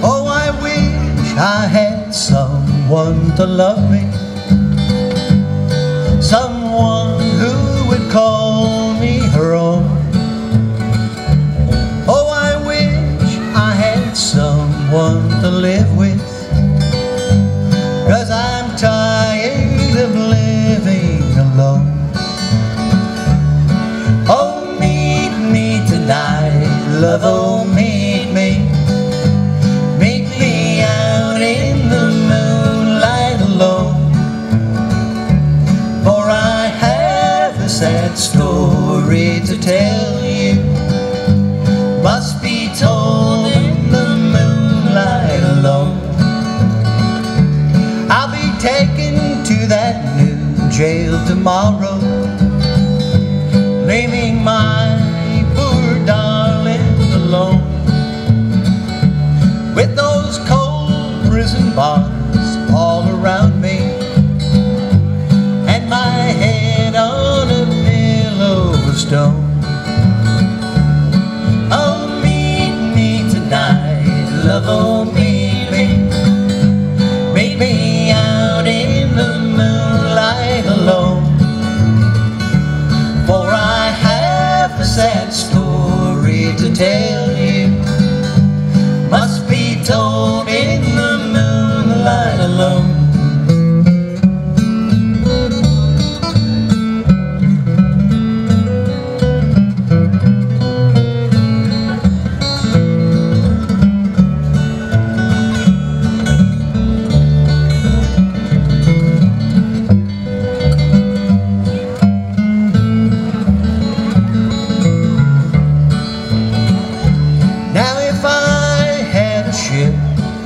Oh, someone to love me. Someone who would call me her own. Oh, I wish I had someone to live with.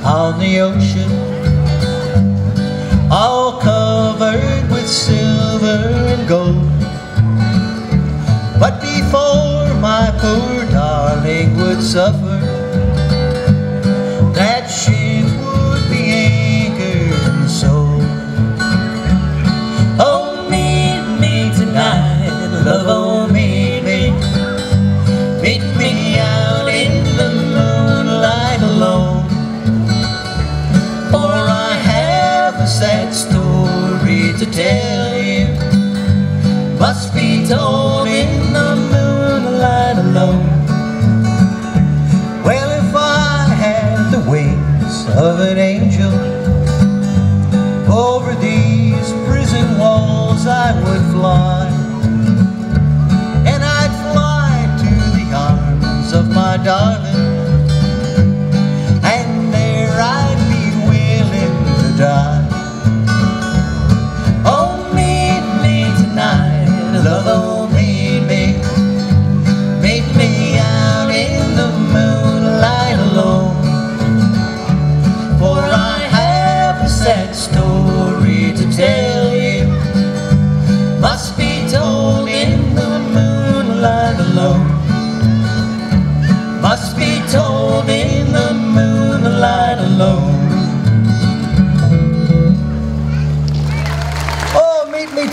on the ocean All covered with silver and gold. But before my poor darling would suffer dog.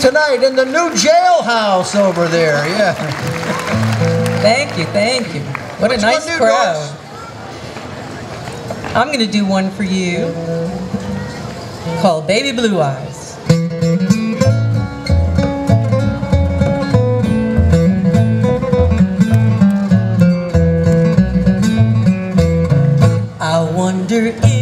tonight in the new jailhouse over there. Yeah. Thank you, thank you. What Which a nice crowd. I'm going to do one for you called Baby Blue Eyes. I wonder if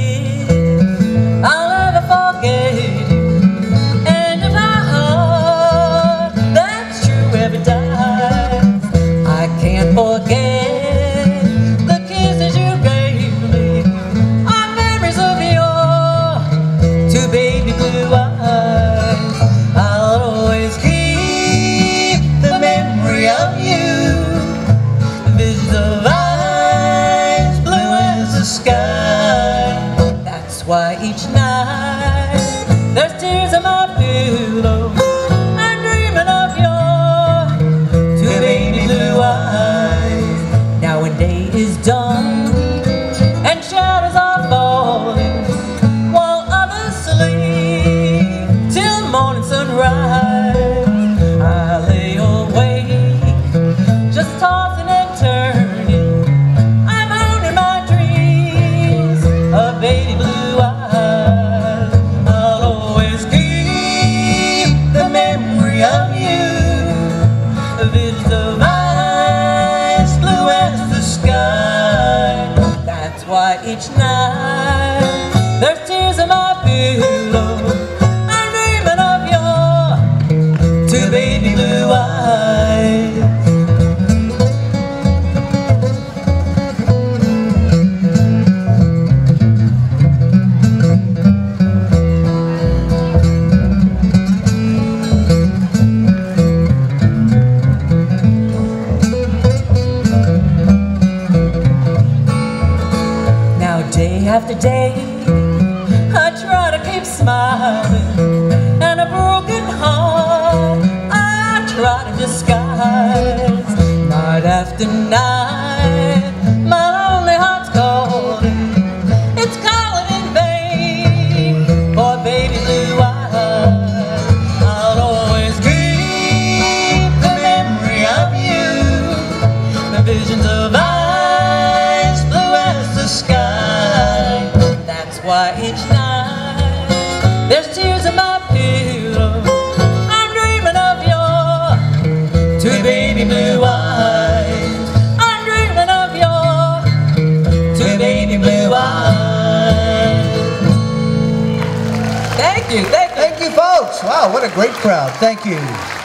after day I try to keep smiling And a broken heart I try to disguise Night after night Two baby blue eyes I'm dreaming of your Two baby blue eyes Thank you, thank you Thank you, folks. Wow, what a great crowd. Thank you.